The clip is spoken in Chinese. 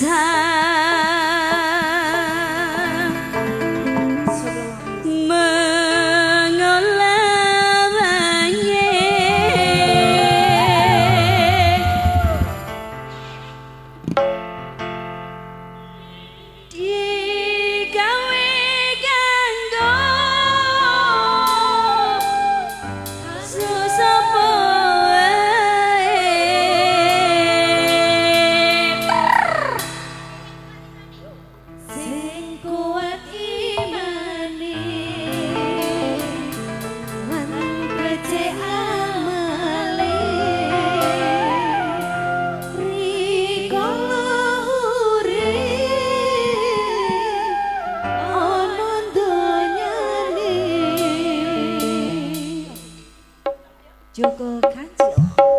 사 有个干姐